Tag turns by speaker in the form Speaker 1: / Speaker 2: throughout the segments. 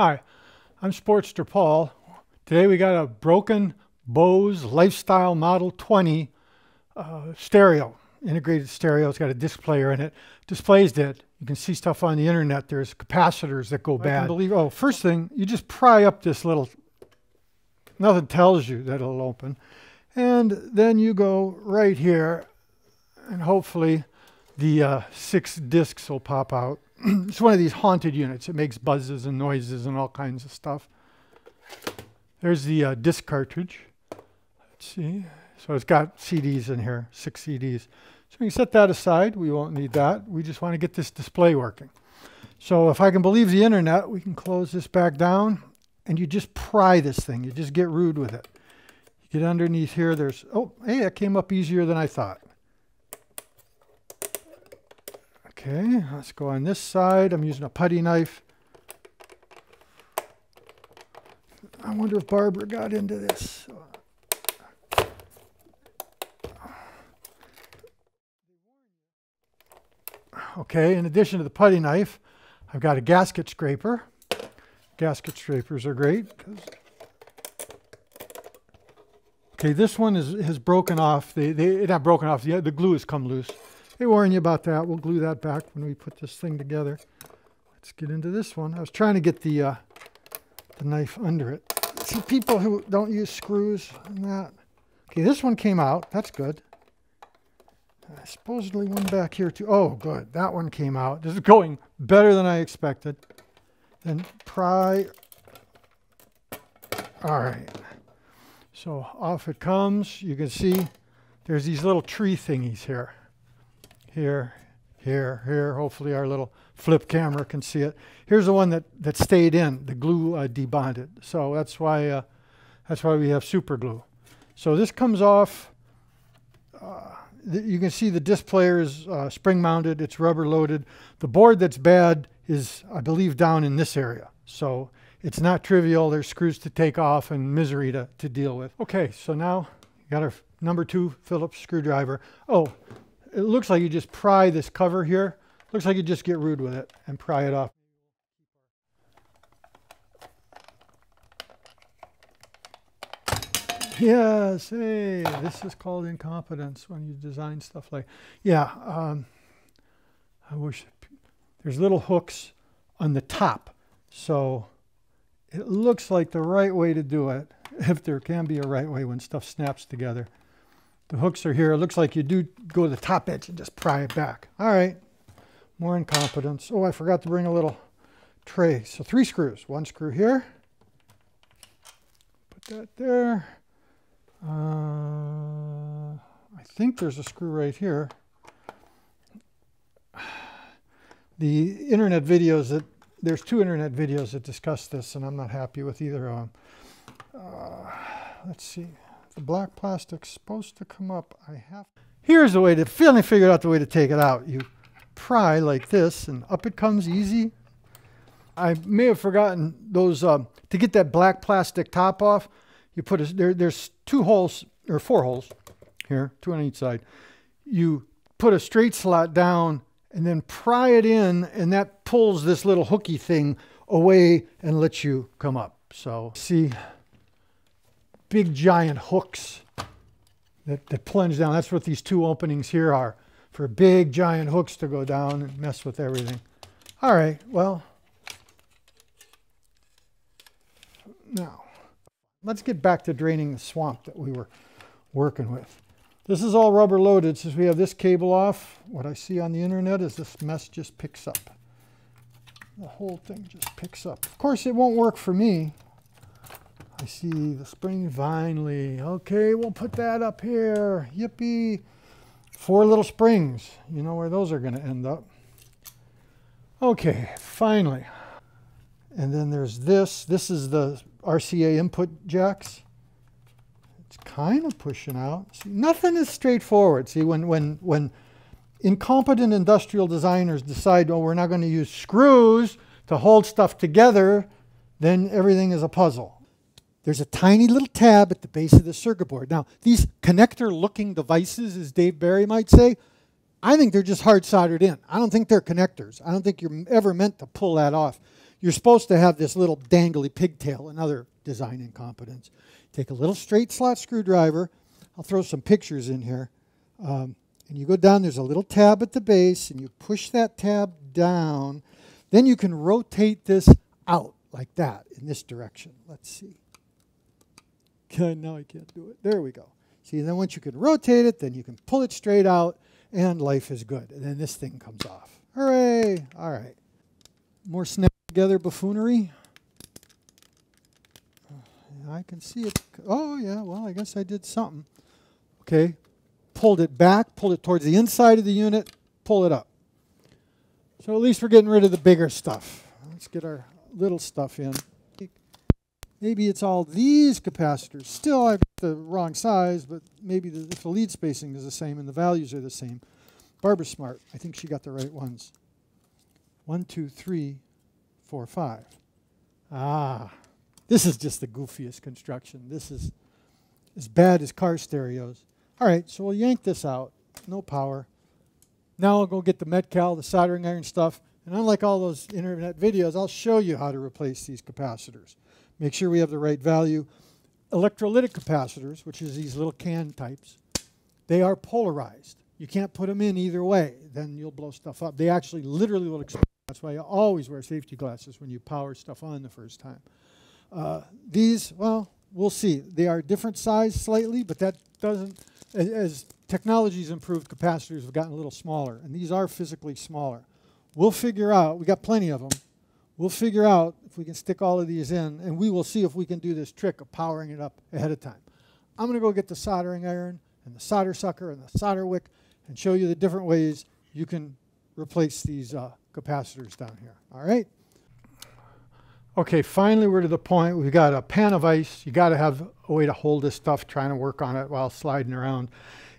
Speaker 1: Hi, I'm Sportster Paul. Today we got a broken Bose Lifestyle Model 20 uh, stereo, integrated stereo. It's got a disc player in it. Displays it. You can see stuff on the internet. There's capacitors that go I bad. Believe, oh, first thing, you just pry up this little, nothing tells you that it'll open. And then you go right here, and hopefully the uh, six discs will pop out. it's one of these haunted units. It makes buzzes and noises and all kinds of stuff. There's the uh, disc cartridge. Let's see. So it's got CDs in here, six CDs. So we can set that aside. We won't need that. We just want to get this display working. So if I can believe the internet, we can close this back down and you just pry this thing. You just get rude with it. You get underneath here. There's, oh, hey, that came up easier than I thought. Okay, let's go on this side. I'm using a putty knife. I wonder if Barbara got into this. Okay, in addition to the putty knife, I've got a gasket scraper. Gasket scrapers are great. Okay, this one is has broken off. They, they, not broken off. The, the glue has come loose. They warn you about that. We'll glue that back when we put this thing together. Let's get into this one. I was trying to get the, uh, the knife under it. See, people who don't use screws and that. Okay, this one came out. That's good. Uh, supposedly one back here too. Oh, good. That one came out. This is going better than I expected. Then pry. All right. So off it comes. You can see there's these little tree thingies here here, here, here. Hopefully our little flip camera can see it. Here's the one that, that stayed in. The glue uh, debonded. So that's why, uh, that's why we have super glue. So this comes off. Uh, you can see the disc player is uh, spring mounted. It's rubber loaded. The board that's bad is, I believe, down in this area. So it's not trivial. There's screws to take off and misery to, to deal with. Okay, so now got our number two Phillips screwdriver. Oh, it looks like you just pry this cover here. Looks like you just get rude with it and pry it off. Yes, hey, this is called incompetence when you design stuff like, yeah, um, I wish, there's little hooks on the top. So it looks like the right way to do it, if there can be a right way when stuff snaps together. The hooks are here. It looks like you do go to the top edge and just pry it back. All right, more incompetence. Oh, I forgot to bring a little tray. So three screws. One screw here. Put that there. Uh, I think there's a screw right here. The internet videos that, there's two internet videos that discuss this and I'm not happy with either of them. Uh, let's see the black plastic's supposed to come up. I have. Here's the way to, finally figured out the way to take it out. You pry like this and up it comes easy. I may have forgotten those, uh, to get that black plastic top off, you put a, there, there's two holes, or four holes here, two on each side. You put a straight slot down and then pry it in and that pulls this little hooky thing away and lets you come up. So see, big giant hooks that, that plunge down. That's what these two openings here are, for big giant hooks to go down and mess with everything. All right, well, now let's get back to draining the swamp that we were working with. This is all rubber loaded. Since we have this cable off, what I see on the internet is this mess just picks up. The whole thing just picks up. Of course, it won't work for me. I see the spring vine finally. Okay, we'll put that up here. Yippee. Four little springs. You know where those are going to end up. Okay, finally. And then there's this. This is the RCA input jacks. It's kind of pushing out. See, nothing is straightforward. See, when, when, when incompetent industrial designers decide, oh, we're not going to use screws to hold stuff together, then everything is a puzzle there's a tiny little tab at the base of the circuit board. Now, these connector-looking devices, as Dave Barry might say, I think they're just hard soldered in. I don't think they're connectors. I don't think you're ever meant to pull that off. you're supposed to have this little dangly pigtail, another design incompetence. Take a little straight slot screwdriver. I'll throw some pictures in here. Um, and you go down, there's a little tab at the base, and you push that tab down. Then you can rotate this out like that in this direction. Let's see. Okay, now I can't do it. There we go. See, then once you can rotate it, then you can pull it straight out, and life is good. And then this thing comes off. Hooray! All right. More snap together buffoonery. Uh, I can see it. Oh, yeah, well, I guess I did something. Okay, pulled it back, pulled it towards the inside of the unit, pull it up. So at least we're getting rid of the bigger stuff. Let's get our little stuff in. Maybe it's all these capacitors. Still, I've got the wrong size, but maybe the, if the lead spacing is the same and the values are the same. Barbara's smart. I think she got the right ones. One, two, three, four, five. Ah, this is just the goofiest construction. This is as bad as car stereos. All right, so we'll yank this out. No power. Now I'll go get the Metcal, the soldering iron stuff, and unlike all those internet videos, I'll show you how to replace these capacitors. Make sure we have the right value. Electrolytic capacitors, which is these little can types, they are polarized. You can't put them in either way, then you'll blow stuff up. They actually literally will explode. That's why you always wear safety glasses when you power stuff on the first time. Uh, these, well, we'll see. They are different size slightly, but that doesn't, as, as technology's improved, capacitors have gotten a little smaller, and these are physically smaller. We'll figure out, we got plenty of them, we'll figure out if we can stick all of these in, and we will see if we can do this trick of powering it up ahead of time. I'm going to go get the soldering iron and the solder sucker and the solder wick and show you the different ways you can replace these uh, capacitors down here. All right? Okay, finally we're to the point. We've got a PanaVise. You got to have a way to hold this stuff, trying to work on it while sliding around.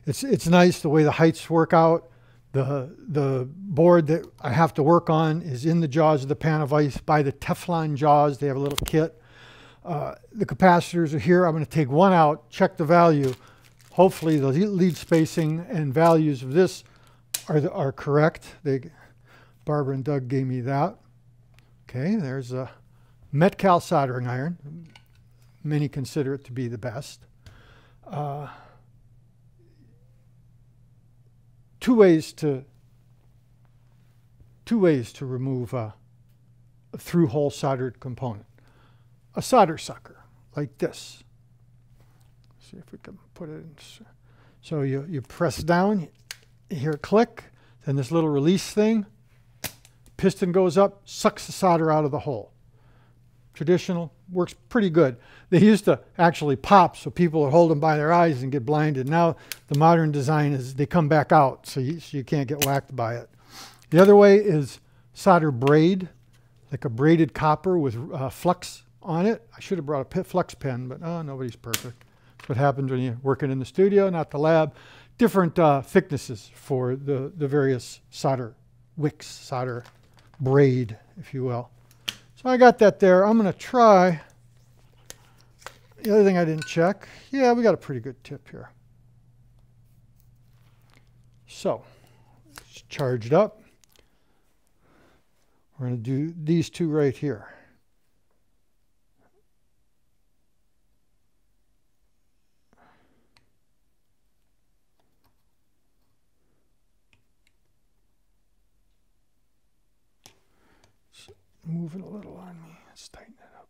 Speaker 1: It's, it's nice the way the heights work out. The, the board that I have to work on is in the jaws of the PanaVise by the Teflon jaws. They have a little kit. Uh, the capacitors are here. I'm going to take one out, check the value. Hopefully the lead spacing and values of this are, the, are correct. They, Barbara and Doug gave me that. Okay, there's a Metcal soldering iron. Many consider it to be the best. Uh, two ways to two ways to remove a, a through-hole soldered component. A solder sucker, like this. see if we can put it in. So you, you press down, you hear a click, then this little release thing, piston goes up, sucks the solder out of the hole traditional, works pretty good. They used to actually pop so people would hold them by their eyes and get blinded. Now the modern design is they come back out so you, so you can't get whacked by it. The other way is solder braid, like a braided copper with uh, flux on it. I should have brought a flux pen, but oh, nobody's perfect. That's what happens when you're working in the studio, not the lab. Different uh, thicknesses for the, the various solder wicks, solder braid, if you will. So I got that there. I'm going to try. The other thing I didn't check, yeah, we got a pretty good tip here. So it's charged up. We're going to do these two right here. Moving a little on me. Let's tighten it up.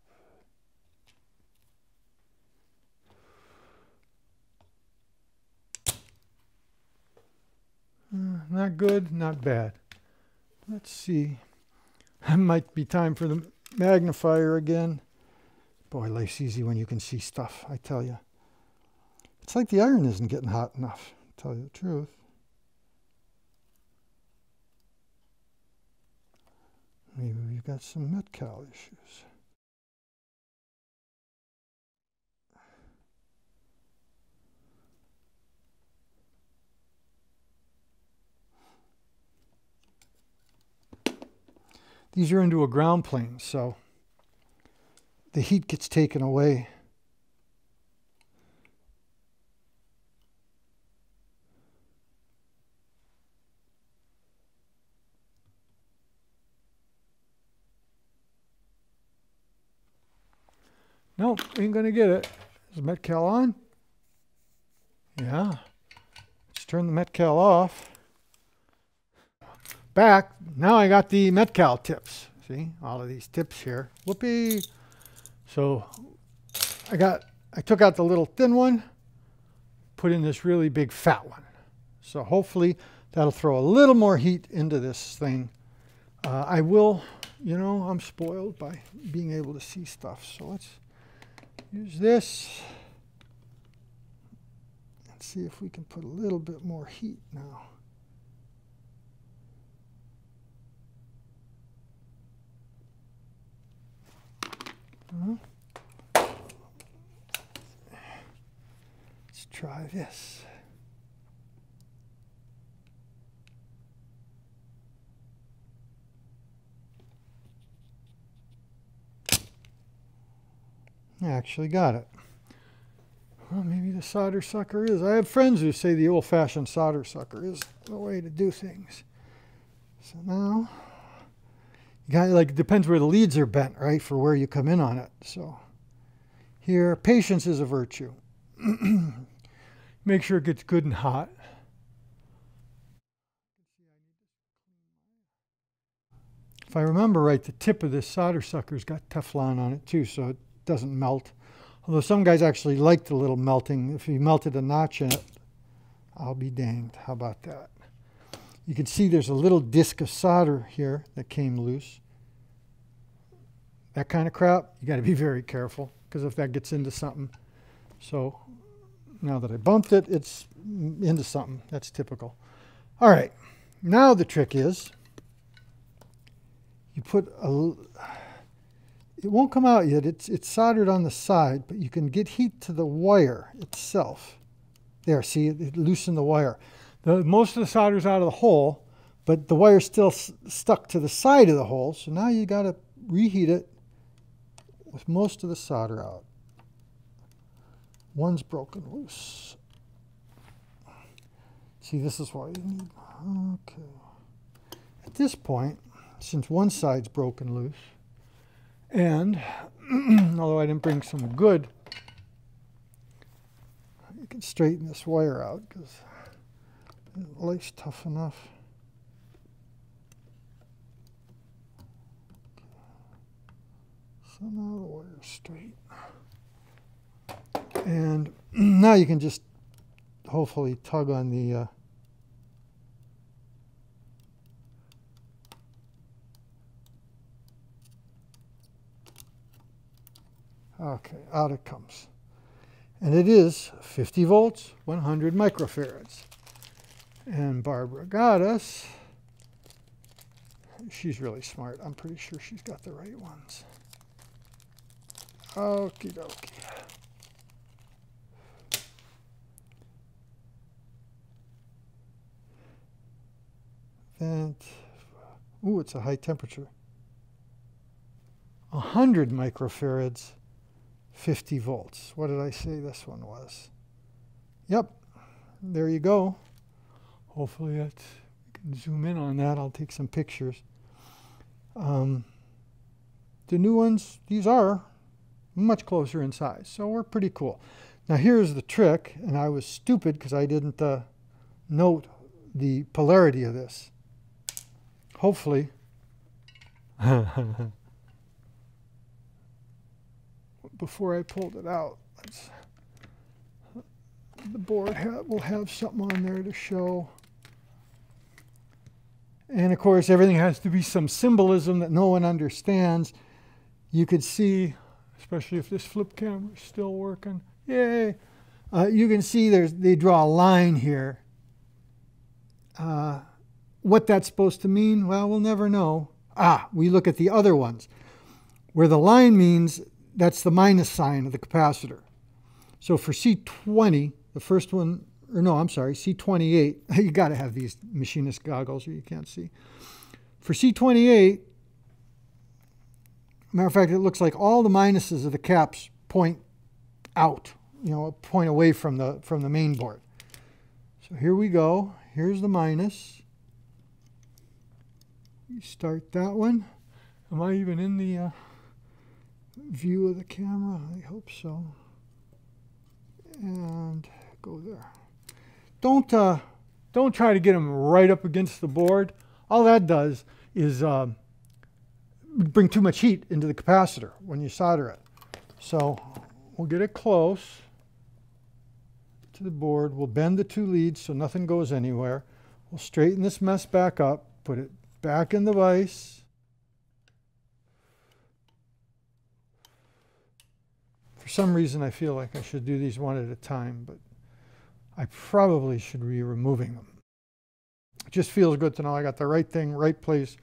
Speaker 1: Uh, not good, not bad. Let's see. It might be time for the magnifier again. Boy, life's easy when you can see stuff, I tell you. It's like the iron isn't getting hot enough, to tell you the truth. Maybe we've got some Metcal issues. These are into a ground plane, so the heat gets taken away. Nope, ain't gonna get it. Is Metcal on? Yeah. Let's turn the Metcal off. Back, now I got the Metcal tips. See, all of these tips here. Whoopee! So I got, I took out the little thin one, put in this really big fat one. So hopefully that'll throw a little more heat into this thing. Uh, I will, you know, I'm spoiled by being able to see stuff. So let's use this and see if we can put a little bit more heat now. Let's try this. I actually got it. Well, maybe the solder sucker is. I have friends who say the old-fashioned solder sucker is the way to do things. So now, you got like depends where the leads are bent, right, for where you come in on it. So here, patience is a virtue. Make sure it gets good and hot. If I remember right, the tip of this solder sucker's got Teflon on it too, so it doesn't melt. Although some guys actually like the little melting. If you melted a notch in it, I'll be danged. How about that? You can see there's a little disc of solder here that came loose. That kind of crap, you got to be very careful because if that gets into something. So now that I bumped it, it's into something. That's typical. All right, now the trick is you put a it won't come out yet. It's, it's soldered on the side, but you can get heat to the wire itself. There, see, it, it loosened the wire. The, most of the solder's out of the hole, but the wire's still stuck to the side of the hole. So now you got to reheat it with most of the solder out. One's broken loose. See, this is why you need, okay. At this point, since one side's broken loose, and although I didn't bring some good, you can straighten this wire out because the lace tough enough. So now the wire's straight. And now you can just hopefully tug on the uh, Okay, out it comes. And it is 50 volts, 100 microfarads. And Barbara got us, she's really smart. I'm pretty sure she's got the right ones. Okie dokie. Vent. Ooh, it's a high temperature. 100 microfarads. 50 volts. What did I say this one was? Yep, there you go. Hopefully that we can zoom in on that. I'll take some pictures. Um, the new ones, these are much closer in size, so we're pretty cool. Now here's the trick, and I was stupid because I didn't uh, note the polarity of this. Hopefully, before I pulled it out. Let's, the board ha will have something on there to show. And of course, everything has to be some symbolism that no one understands. You could see, especially if this flip camera is still working, yay! Uh, you can see there's, they draw a line here. Uh, what that's supposed to mean, well, we'll never know. Ah, we look at the other ones, where the line means that's the minus sign of the capacitor. So for C20, the first one, or no, I'm sorry, C28, you got to have these machinist goggles or you can't see. For C28, matter of fact, it looks like all the minuses of the caps point out, you know, point away from the, from the main board. So here we go. Here's the minus. You start that one. Am I even in the... Uh, view of the camera? I hope so. And go there. Don't uh, don't try to get them right up against the board. All that does is uh, bring too much heat into the capacitor when you solder it. So we'll get it close to the board. We'll bend the two leads so nothing goes anywhere. We'll straighten this mess back up, put it back in the vise. For some reason, I feel like I should do these one at a time, but I probably should be removing them. It just feels good to know I got the right thing, right place.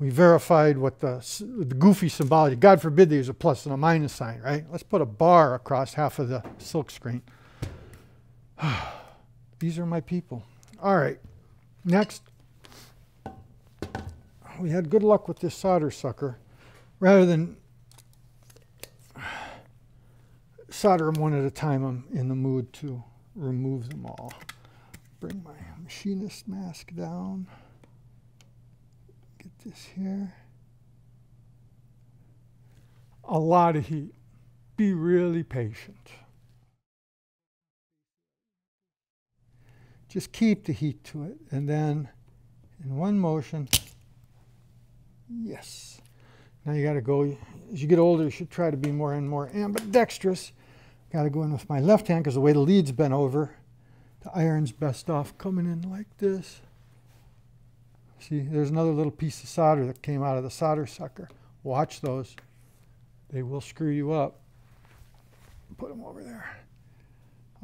Speaker 1: We verified what the, the goofy symbology, God forbid there's a plus and a minus sign, right? Let's put a bar across half of the silk screen. These are my people. All right, next. We had good luck with this solder sucker. Rather than solder them one at a time, I'm in the mood to remove them all. Bring my machinist mask down. Get this here. A lot of heat. Be really patient. Just keep the heat to it, and then in one motion, yes. Now you got to go, as you get older, you should try to be more and more ambidextrous. Got to go in with my left hand because the way the lead's bent over, the iron's best off coming in like this. See, there's another little piece of solder that came out of the solder sucker. Watch those. They will screw you up. Put them over there.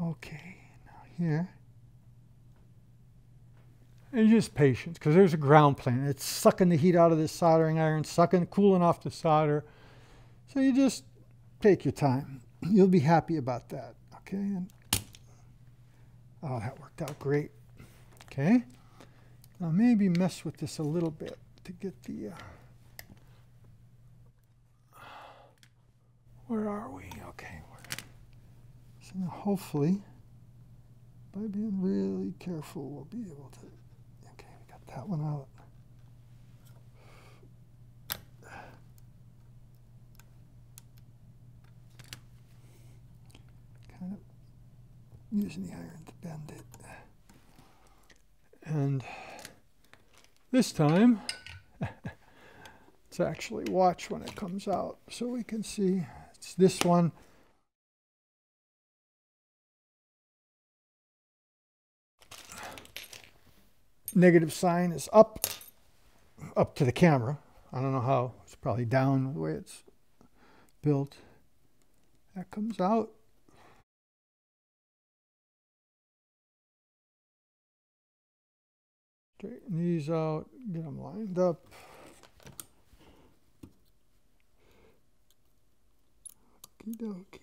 Speaker 1: Okay, now here. And just patience, because there's a ground plane. It's sucking the heat out of this soldering iron, sucking, cooling off the solder. So you just take your time. You'll be happy about that. Okay. And, oh, that worked out great. Okay. Now maybe mess with this a little bit to get the. Uh, where are we? Okay. So now hopefully, by being really careful, we'll be able to that one out. Kind of using the iron to bend it. And this time, let's actually watch when it comes out so we can see. It's this one. Negative sign is up, up to the camera. I don't know how, it's probably down the way it's built. That comes out. Straighten these out, get them lined up. And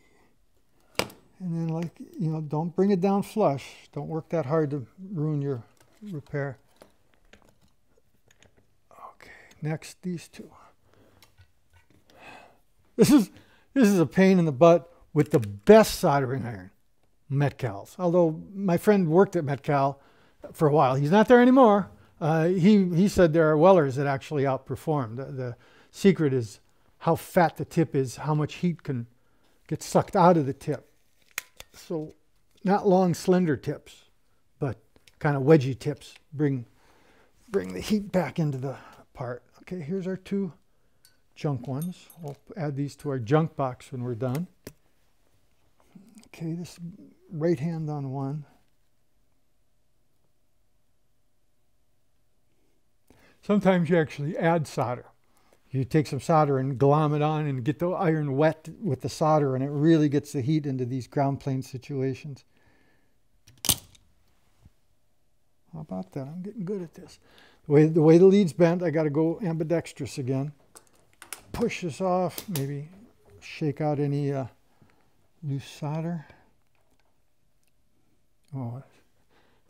Speaker 1: then like, you know, don't bring it down flush. Don't work that hard to ruin your repair. Okay, next these two. This is this is a pain in the butt with the best soldering iron, Metcal's. Although my friend worked at Metcal for a while, he's not there anymore. Uh, he he said there are Wellers that actually outperform. The, the secret is how fat the tip is, how much heat can get sucked out of the tip. So, not long, slender tips kind of wedgy tips bring bring the heat back into the part. Okay, here's our two junk ones. We'll add these to our junk box when we're done. Okay, this right hand on one. Sometimes you actually add solder. You take some solder and glom it on and get the iron wet with the solder and it really gets the heat into these ground plane situations. How about that? I'm getting good at this. The way the, way the lead's bent, I got to go ambidextrous again. Push this off, maybe shake out any uh, loose solder. Oh,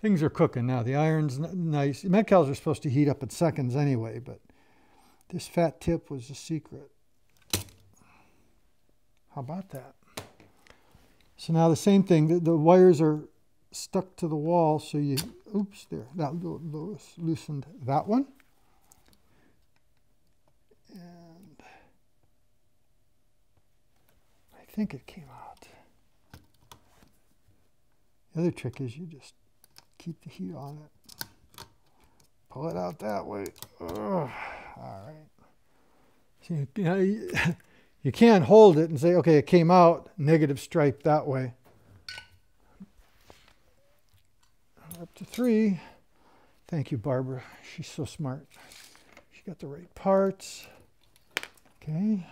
Speaker 1: things are cooking now. The iron's nice. Metcals are supposed to heat up in seconds anyway, but this fat tip was the secret. How about that? So now the same thing, the, the wires are stuck to the wall, so you oops, there, that loosened that one. And I think it came out. The other trick is you just keep the heat on it. Pull it out that way. Ugh. All right. You, know, you, you can't hold it and say, okay, it came out, negative stripe that way. Up to three. Thank you, Barbara. She's so smart. She got the right parts. Okay.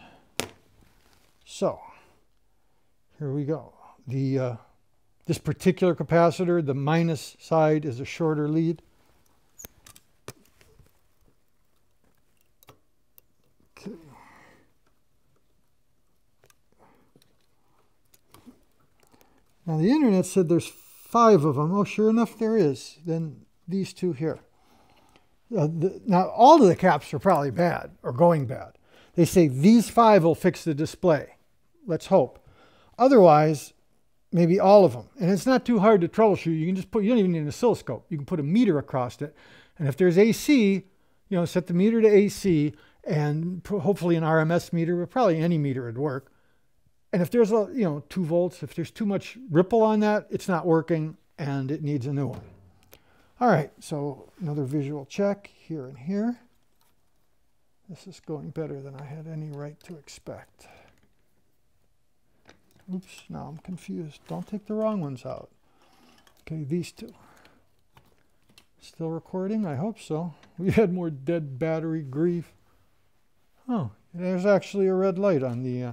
Speaker 1: So, here we go. The uh, This particular capacitor, the minus side is a shorter lead. Okay. Now the internet said there's five of them. Oh, sure enough, there is. Then these two here. Uh, the, now, all of the caps are probably bad or going bad. They say these five will fix the display. Let's hope. Otherwise, maybe all of them. And it's not too hard to troubleshoot. You can just put, you don't even need an oscilloscope. You can put a meter across it. And if there's AC, you know, set the meter to AC and hopefully an RMS meter, but probably any meter would work. And if there's a, you know, two volts, if there's too much ripple on that, it's not working and it needs a new one. All right, so another visual check here and here. This is going better than I had any right to expect. Oops, now I'm confused. Don't take the wrong ones out. Okay, these two. Still recording? I hope so. We had more dead battery grief. Oh, there's actually a red light on the uh,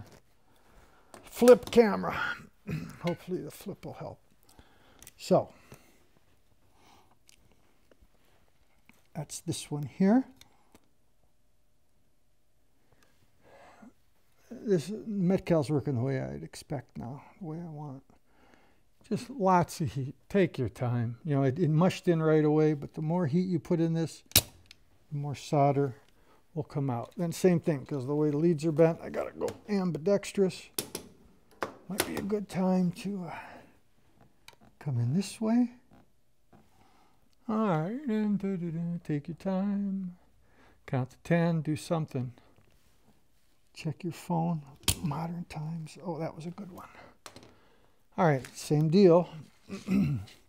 Speaker 1: flip camera. Hopefully the flip will help. So, that's this one here. This Metcal's working the way I'd expect now, the way I want. Just lots of heat. Take your time. You know, it, it mushed in right away, but the more heat you put in this, the more solder will come out. Then same thing, because the way the leads are bent, I gotta go ambidextrous. Might be a good time to uh, come in this way. All right, and da, da, da, take your time. Count to 10, do something. Check your phone. Modern times. Oh, that was a good one. All right, same deal.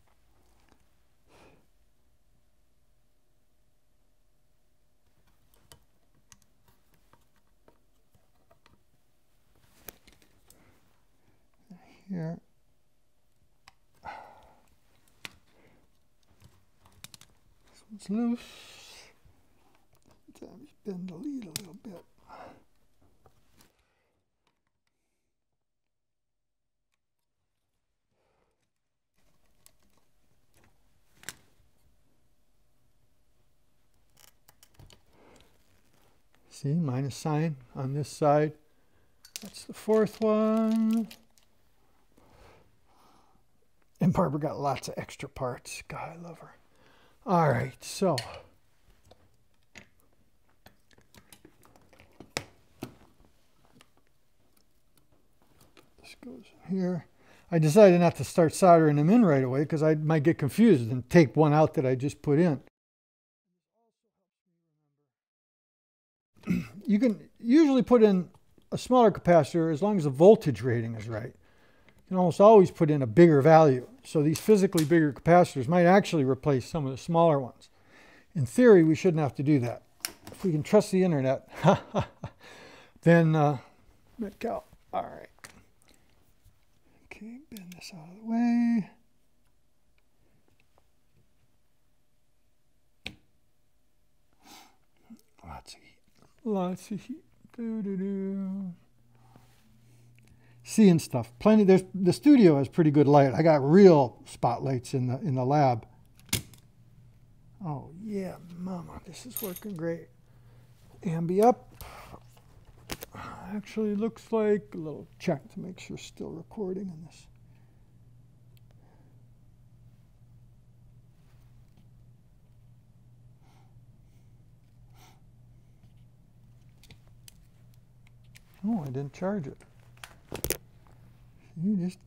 Speaker 1: Here. This one's loose. Sometimes bend the lead a little bit. See, minus sign on this side. That's the fourth one. And Barbara got lots of extra parts. God, I love her. All right, so. This goes here. I decided not to start soldering them in right away because I might get confused and take one out that I just put in. you can usually put in a smaller capacitor as long as the voltage rating is right. You can almost always put in a bigger value. So these physically bigger capacitors might actually replace some of the smaller ones. In theory, we shouldn't have to do that. If we can trust the internet, then uh, Metcal. All right. Okay, bend this out of the way. Lots of heat. Lots of heat. Doo -doo -doo. Seeing stuff. Plenty. There's the studio has pretty good light. I got real spotlights in the in the lab. Oh yeah, mama, this is working great. Ambi up. Actually, looks like a little check to make sure still recording in this. Oh, I didn't charge it. Just,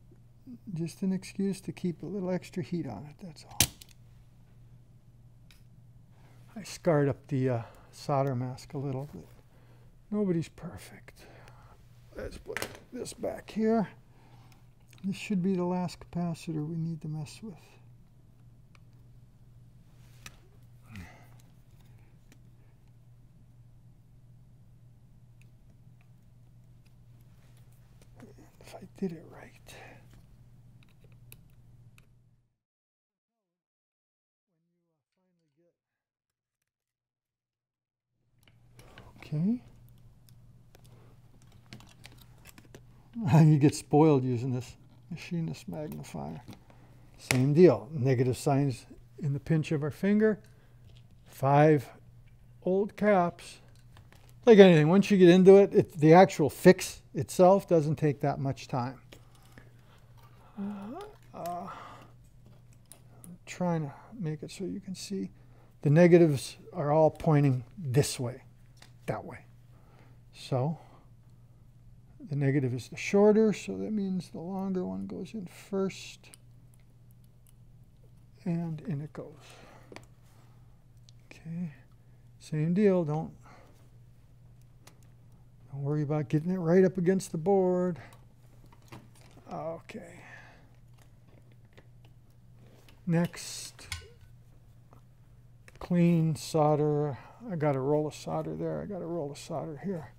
Speaker 1: just an excuse to keep a little extra heat on it, that's all. I scarred up the uh, solder mask a little, nobody's perfect. let's put this back here. This should be the last capacitor we need to mess with. Did it right. Okay. you get spoiled using this machinist magnifier. Same deal. Negative signs in the pinch of our finger. Five old caps. Like anything, once you get into it, it the actual fix itself doesn't take that much time. Uh, trying to make it so you can see. The negatives are all pointing this way, that way. So the negative is the shorter, so that means the longer one goes in first. And in it goes. Okay, same deal. Don't, don't worry about getting it right up against the board. Okay. Next, clean solder. I got a roll of solder there. I got a roll of solder here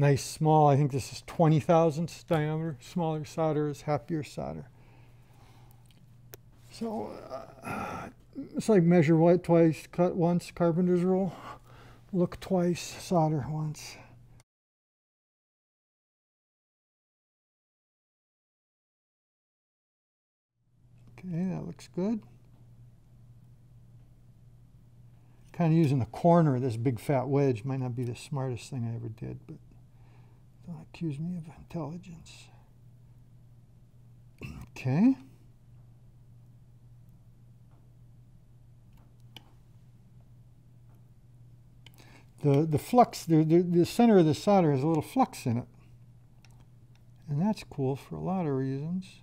Speaker 1: nice small, I think this is 20 thousandths diameter, smaller solder is happier solder. So uh, it's like measure white twice, cut once, carpenter's rule. Look twice, solder once. Okay, that looks good. Kind of using the corner of this big fat wedge might not be the smartest thing I ever did, but don't accuse me of intelligence. Okay. The, the flux, the, the, the center of the solder has a little flux in it. And that's cool for a lot of reasons.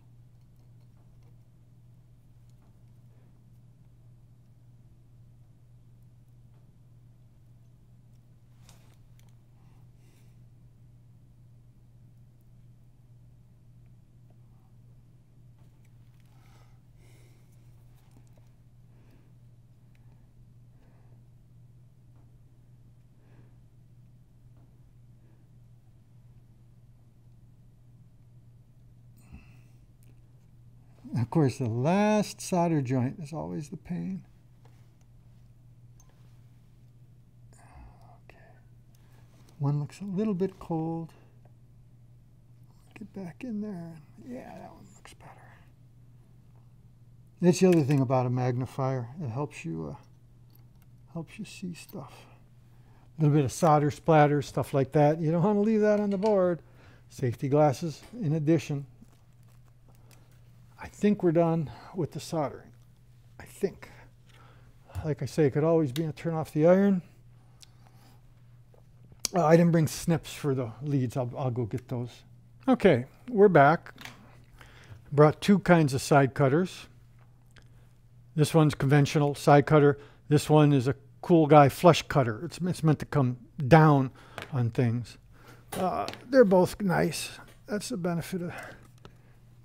Speaker 1: Of course, the last solder joint is always the pain. Okay. One looks a little bit cold. Get back in there. Yeah, that one looks better. That's the other thing about a magnifier. It helps you uh, helps you see stuff. A little bit of solder splatter, stuff like that. You don't want to leave that on the board. Safety glasses in addition. I think we're done with the soldering. I think. Like I say, it could always be a turn off the iron. Uh, I didn't bring snips for the leads. I'll, I'll go get those. Okay, we're back. Brought two kinds of side cutters. This one's conventional side cutter. This one is a cool guy flush cutter. It's, it's meant to come down on things. Uh, they're both nice. That's the benefit of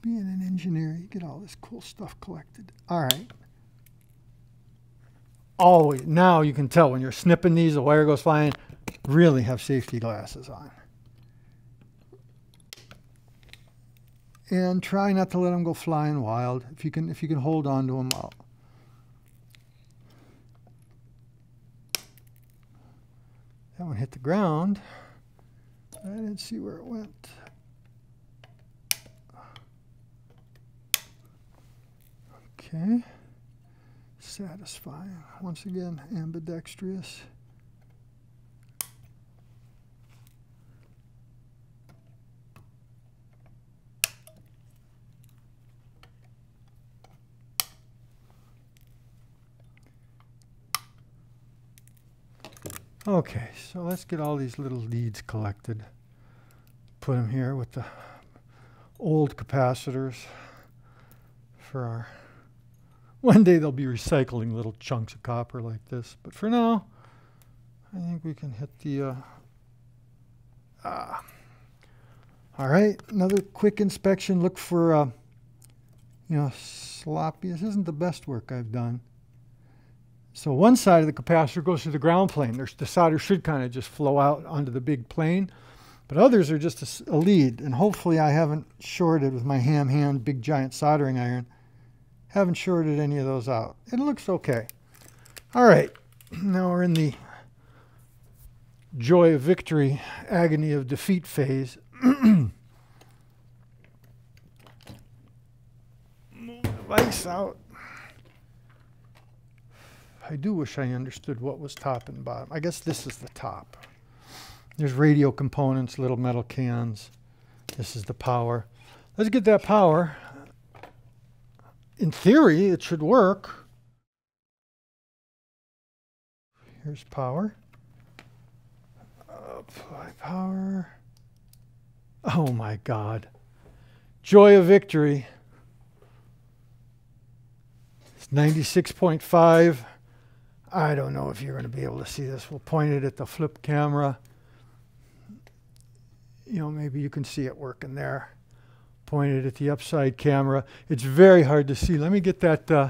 Speaker 1: being an engineer, you get all this cool stuff collected. All right. Always, now you can tell when you're snipping these, the wire goes flying, really have safety glasses on. And try not to let them go flying wild. If you can, if you can hold on to them, I'll, that one hit the ground. I didn't see where it went. Okay. Satisfying. Once again, ambidextrous. Okay, so let's get all these little leads collected. Put them here with the old capacitors for our one day they'll be recycling little chunks of copper like this. But for now, I think we can hit the... Uh, ah. All right, another quick inspection. Look for, uh, you know, sloppy. This isn't the best work I've done. So one side of the capacitor goes to the ground plane. There's, the solder should kind of just flow out onto the big plane. But others are just a, a, lead. And hopefully I haven't shorted with my ham hand big giant soldering iron. Haven't shorted any of those out. It looks okay. All right, now we're in the joy of victory, agony of defeat phase. The out. I do wish I understood what was top and bottom. I guess this is the top. There's radio components, little metal cans. This is the power. Let's get that power. In theory, it should work. Here's power. Apply power. Oh my God. Joy of victory. It's 96.5. I don't know if you're going to be able to see this. We'll point it at the flip camera. You know, maybe you can see it working there. Point it at the upside camera. It's very hard to see. Let me get that. Uh,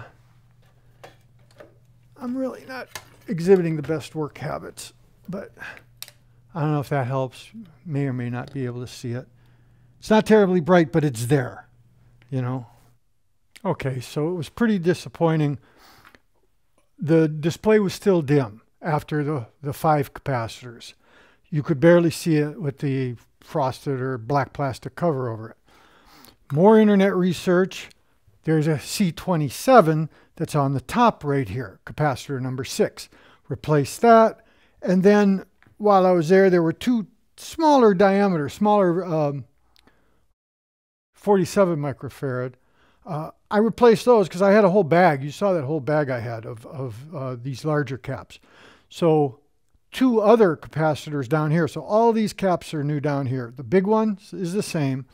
Speaker 1: I'm really not exhibiting the best work habits, but I don't know if that helps. May or may not be able to see it. It's not terribly bright, but it's there, you know. Okay, so it was pretty disappointing. The display was still dim after the, the five capacitors. You could barely see it with the frosted or black plastic cover over it. More internet research. There's a C27 that's on the top right here, capacitor number six. Replace that. And then while I was there, there were two smaller diameter, smaller um, 47 microfarad. Uh, I replaced those because I had a whole bag. You saw that whole bag I had of, of uh, these larger caps. So two other capacitors down here. So all these caps are new down here. The big one is the same,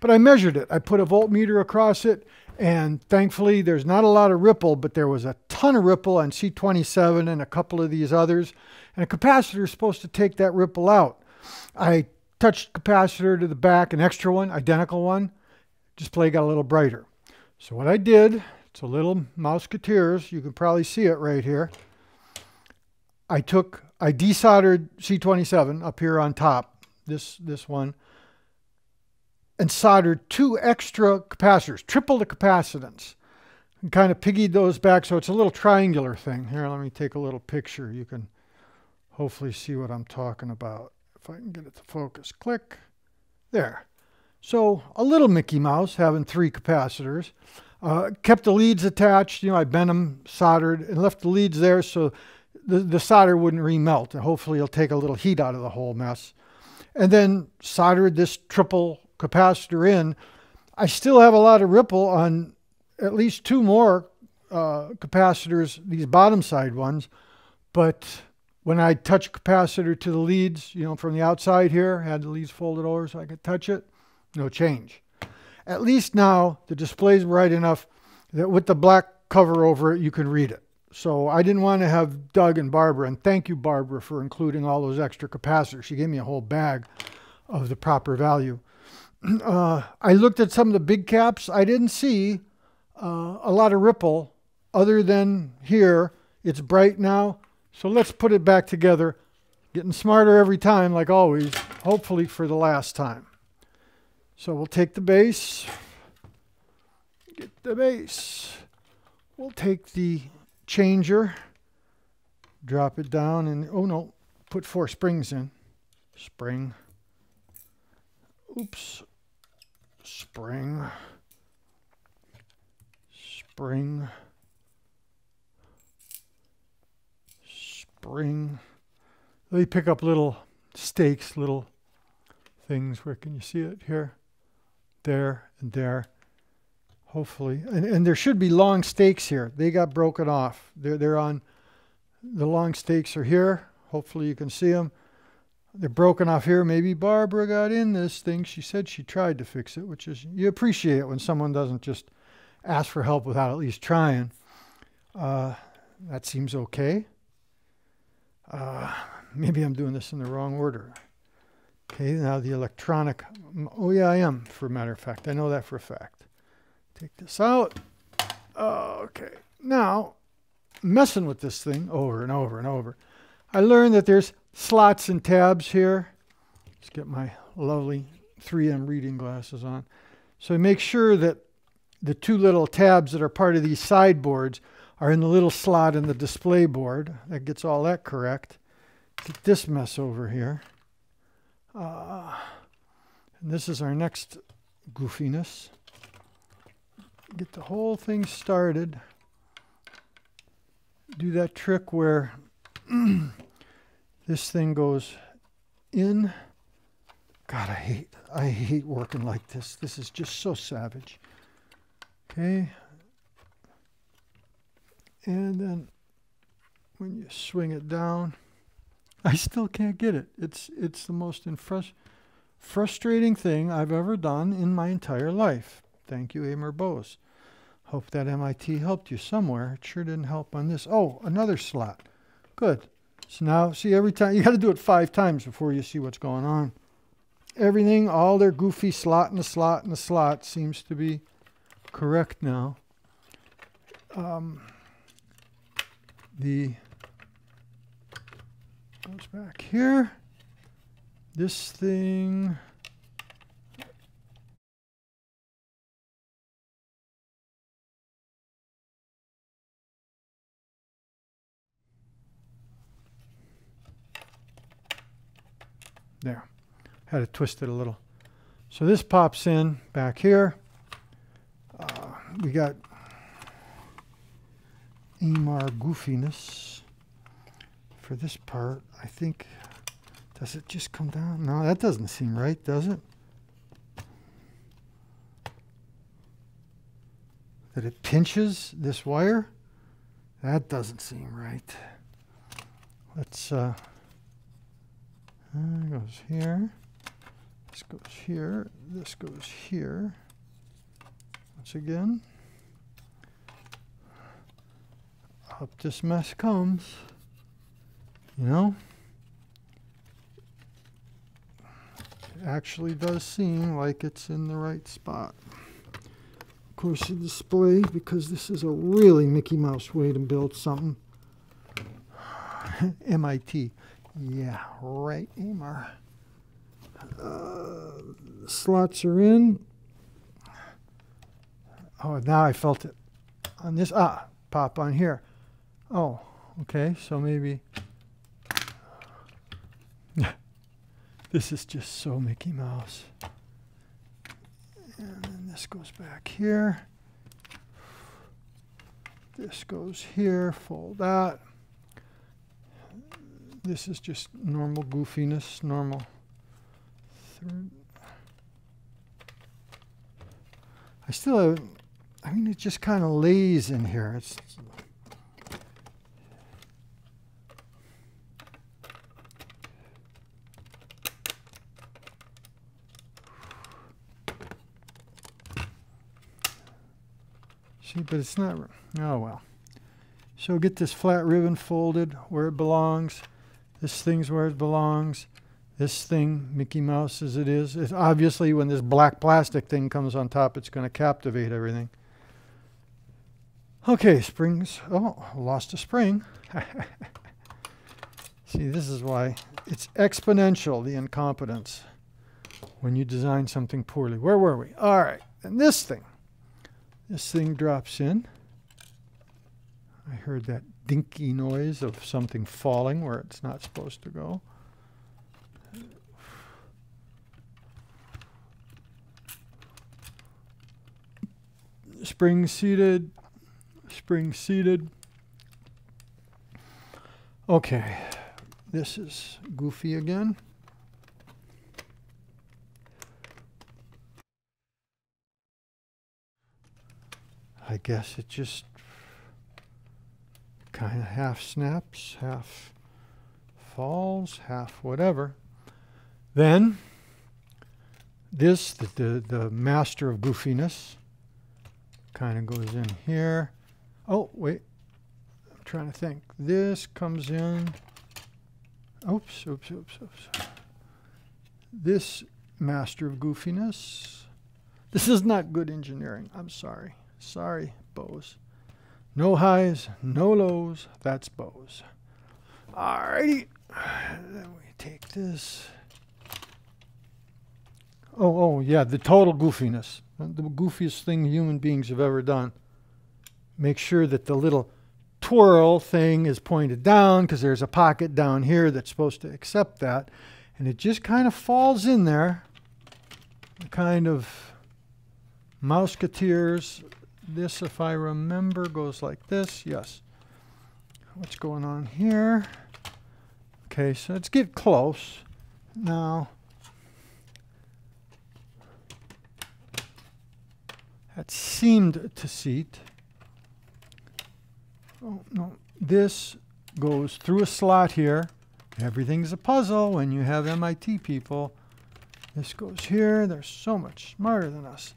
Speaker 1: but I measured it. I put a voltmeter across it, and thankfully there's not a lot of ripple, but there was a ton of ripple on C27 and a couple of these others. And a capacitor is supposed to take that ripple out. I touched capacitor to the back, an extra one, identical one. Display got a little brighter. So what I did, it's a little Mouseketeers. You can probably see it right here. I took, I desoldered C27 up here on top, this, this one, and soldered two extra capacitors, triple the capacitance, and kind of piggied those back so it's a little triangular thing. Here, let me take a little picture. You can hopefully see what I'm talking about. If I can get it to focus, click, there. So a little Mickey Mouse having three capacitors. Uh, kept the leads attached, you know, I bent them, soldered, and left the leads there so the, the solder wouldn't remelt. And hopefully it'll take a little heat out of the whole mess. And then soldered this triple capacitor in. I still have a lot of ripple on at least two more uh, capacitors, these bottom side ones, but when I touch capacitor to the leads, you know, from the outside here, had the leads folded over so I could touch it, no change. At least now the display's bright enough that with the black cover over it, you can read it. So I didn't want to have Doug and Barbara, and thank you, Barbara, for including all those extra capacitors. She gave me a whole bag of the proper value. Uh, I looked at some of the big caps. I didn't see uh, a lot of ripple other than here. It's bright now. So let's put it back together. Getting smarter every time, like always, hopefully for the last time. So we'll take the base, get the base. We'll take the changer, drop it down, and oh no, put four springs in. Spring. Oops. Spring. Spring. spring. They pick up little stakes, little things. Where can you see it? Here, there, and there. Hopefully. And, and there should be long stakes here. They got broken off. They're, they're on, the long stakes are here. Hopefully you can see them. They're broken off here. Maybe Barbara got in this thing. She said she tried to fix it, which is, you appreciate when someone doesn't just ask for help without at least trying. Uh, that seems okay. Uh, maybe I'm doing this in the wrong order. Okay, now the electronic. Oh yeah, I am, for a matter of fact. I know that for a fact. Take this out. Okay, now messing with this thing over and over and over. I learned that there's slots and tabs here. Let's get my lovely 3M reading glasses on. So make sure that the two little tabs that are part of these sideboards are in the little slot in the display board. That gets all that correct. Get this mess over here. Uh, and this is our next goofiness. Get the whole thing started. Do that trick where this thing goes in. God, I hate, I hate working like this. This is just so savage. Okay. And then when you swing it down, I still can't get it. It's it's the most frus- frustrating thing I've ever done in my entire life. Thank you, Amar Bose. Hope that MIT helped you somewhere. It sure didn't help on this. Oh, another slot. Good. So now, see, every time, you got to do it five times before you see what's going on. Everything, all their goofy slot and the slot and the slot seems to be correct now. Um, the goes back here. This thing. There. Had to twist it a little. So this pops in back here. Uh, we got AMAR goofiness for this part, I think, does it just come down? No, that doesn't seem right, does it? That it pinches this wire? That doesn't seem right. Let's, uh, uh goes here. This goes here. This goes here. Once again. Up this mess comes. You know? It actually does seem like it's in the right spot. Of course, the display, because this is a really Mickey Mouse way to build something. MIT. Yeah, right, Amar. Uh, slots are in. Oh, now I felt it on this. Ah, pop on here. Oh, okay, so maybe this is just so Mickey Mouse. And then this goes back here. This goes here, fold that. This is just normal goofiness, normal. I still have, I mean, it just kind of lays in here. It's See, but it's not, oh well. So get this flat ribbon folded where it belongs. This thing's where it belongs. This thing, Mickey Mouse as it is, it's obviously when this black plastic thing comes on top, it's going to captivate everything. Okay, springs. Oh, lost a spring. See, this is why it's exponential, the incompetence, when you design something poorly. Where were we? All right, and this thing. This thing drops in. I heard that dinky noise of something falling where it's not supposed to go. Spring seated, spring seated. Okay, this is goofy again. I guess it just kind of half snaps, half falls, half whatever. Then this, the, the, the master of goofiness, kind of goes in here. Oh, wait. I'm trying to think. This comes in. Oops, oops, oops, oops. this master of goofiness. This is not good engineering. I'm sorry. Sorry, Bose. No highs, no lows. That's Bose. Alrighty. Then we take this. Oh, oh, yeah, the total goofiness. The goofiest thing human beings have ever done. Make sure that the little twirl thing is pointed down because there's a pocket down here that's supposed to accept that. And it just kind of falls in there. Kind of Mouseketeers. This, if I remember, goes like this. Yes. What's going on here? Okay, so let's get close. Now, that seemed to seat. Oh, no. This goes through a slot here. Everything's a puzzle when you have MIT people. This goes here. They're so much smarter than us.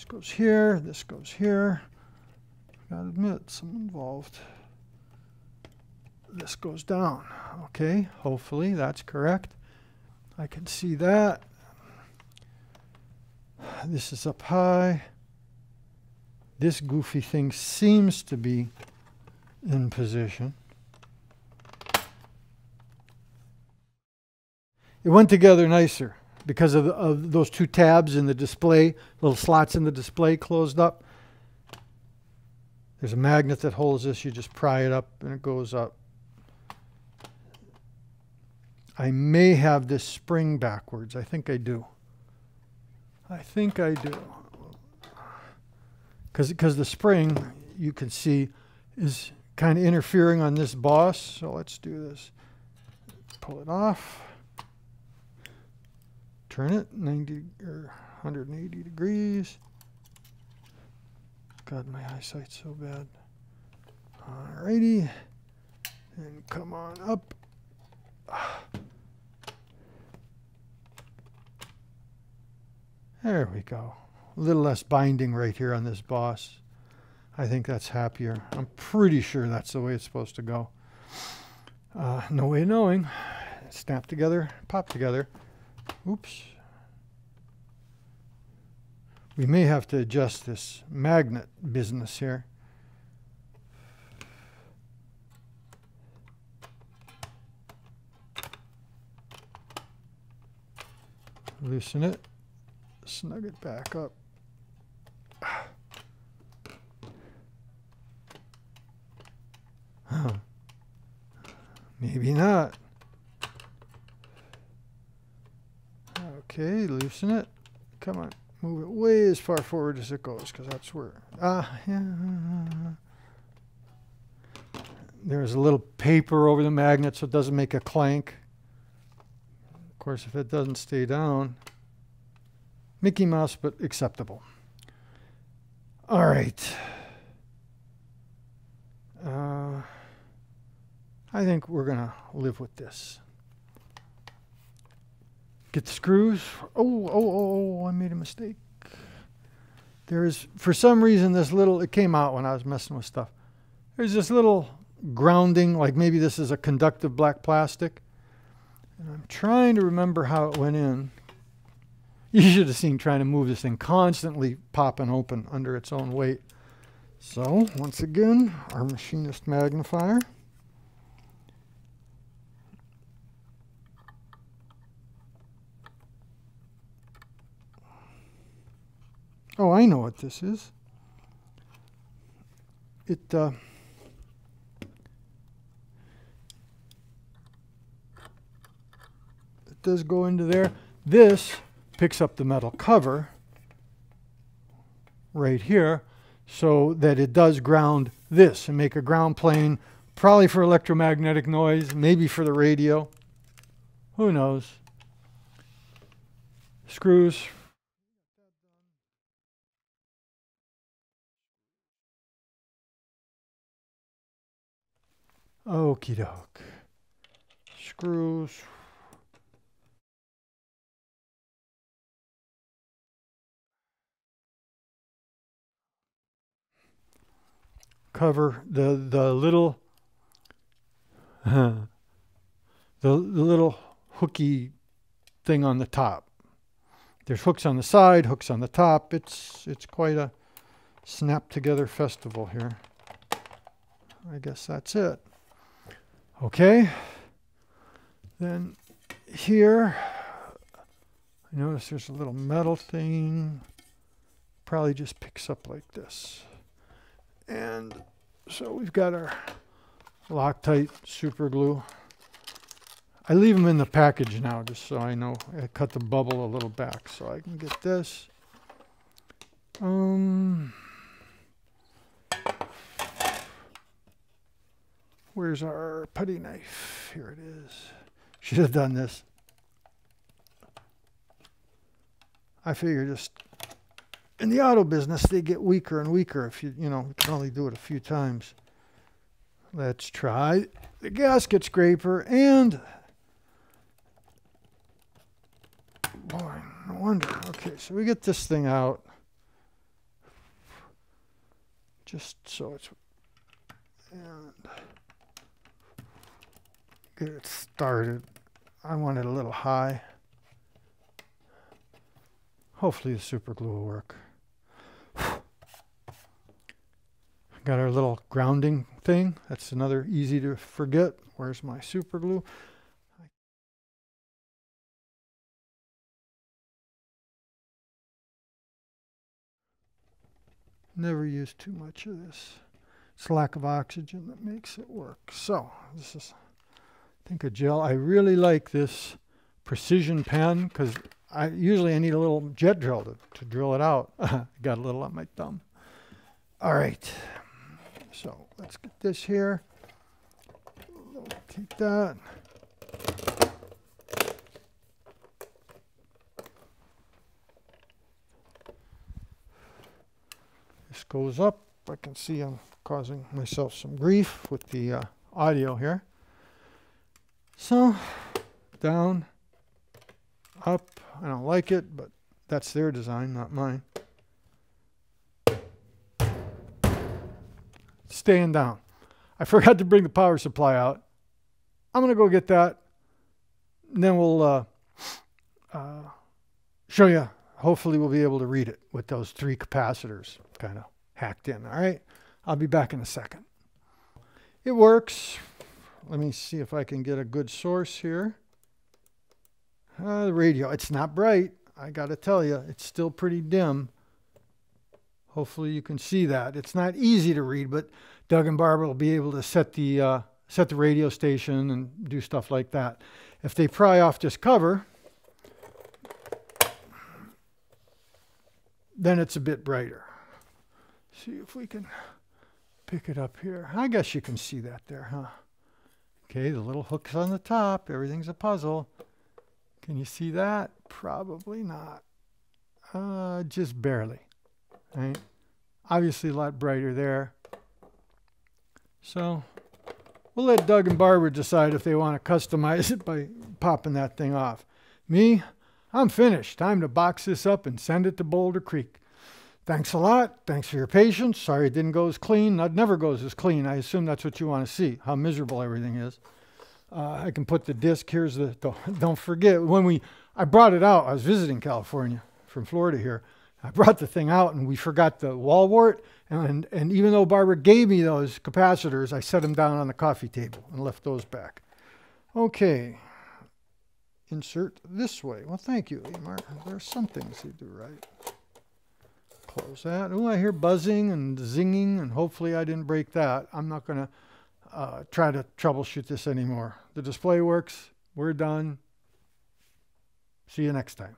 Speaker 1: This goes here. This goes here. I Gotta admit, some involved. This goes down. Okay, hopefully that's correct. I can see that. This is up high. This goofy thing seems to be in position. It went together nicer because of, of those two tabs in the display, little slots in the display closed up. There's a magnet that holds this. You just pry it up and it goes up. I may have this spring backwards. I think I do. I think I do. Because the spring, you can see, is kind of interfering on this boss. So let's do this. Pull it off. Turn it 90 or 180 degrees. God, my eyesight's so bad. Alrighty. And come on up. There we go. A little less binding right here on this boss. I think that's happier. I'm pretty sure that's the way it's supposed to go. Uh, no way of knowing. Snap together, pop together. Oops. We may have to adjust this magnet business here. Loosen it, snug it back up. Huh. Maybe not. Okay, loosen it. Come on, move it way as far forward as it goes, because that's where. Ah, yeah. There's a little paper over the magnet so it doesn't make a clank. Of course, if it doesn't stay down, Mickey Mouse, but acceptable. All right. Uh, I think we're going to live with this. Get the screws. Oh, oh, oh, oh, I made a mistake. There's, for some reason, this little, it came out when I was messing with stuff. There's this little grounding, like maybe this is a conductive black plastic. And I'm trying to remember how it went in. You should have seen trying to move this thing constantly popping open under its own weight. So, once again, our machinist magnifier. Oh, I know what this is. It, uh, it does go into there. This picks up the metal cover right here so that it does ground this and make a ground plane probably for electromagnetic noise, maybe for the radio. Who knows? Screws Okie doke. Screws. Cover the the little the, the little hooky thing on the top. There's hooks on the side, hooks on the top. It's, it's quite a snap together festival here. I guess that's it. Okay. Then here, I notice there's a little metal thing. Probably just picks up like this. And so we've got our Loctite super glue. I leave them in the package now just so I know. I cut the bubble a little back so I can get this. Um, where's our putty knife? Here it is. Should have done this. I figure just in the auto business, they get weaker and weaker if you, you know, you can only do it a few times. Let's try the gasket scraper and, boy, no wonder. Okay, so we get this thing out. Just so it's, and get it started. I want it a little high. Hopefully the super glue will work. Got our little grounding thing. That's another easy to forget. Where's my super glue? Never use too much of this. It's lack of oxygen that makes it work. So this is, think, a gel. I really like this precision pen because I usually I need a little jet drill to, to drill it out. Got a little on my thumb. All right. So let's get this here. Take that. This goes up. I can see I'm causing myself some grief with the uh, audio here. So down, up. I don't like it, but that's their design, not mine. staying down. I forgot to bring the power supply out. I'm going to go get that. And then we'll uh, uh, show you. Hopefully, we'll be able to read it with those three capacitors kind of hacked in. All right. I'll be back in a second. It works. Let me see if I can get a good source here. Uh, the radio. It's not bright. I got to tell you, it's still pretty dim. Hopefully you can see that. It's not easy to read, but Doug and Barbara will be able to set the, uh, set the radio station and do stuff like that. If they pry off this cover, then it's a bit brighter. See if we can pick it up here. I guess you can see that there, huh? Okay, the little hook's on the top. Everything's a puzzle. Can you see that? Probably not. Uh, just barely right? Obviously a lot brighter there. So we'll let Doug and Barbara decide if they want to customize it by popping that thing off. Me, I'm finished. Time to box this up and send it to Boulder Creek. Thanks a lot. Thanks for your patience. Sorry it didn't go as clean. It never goes as clean. I assume that's what you want to see, how miserable everything is. Uh, I can put the disc. Here's the, don't forget, when we, I brought it out, I was visiting California from Florida here. I brought the thing out and we forgot the wall wart. And, and even though Barbara gave me those capacitors, I set them down on the coffee table and left those back. Okay. Insert this way. Well, thank you, Amar. There's some things you do right. Close that. Oh, I hear buzzing and zinging, and hopefully I didn't break that. I'm not going to uh, try to troubleshoot this anymore. The display works. We're done. See you next time.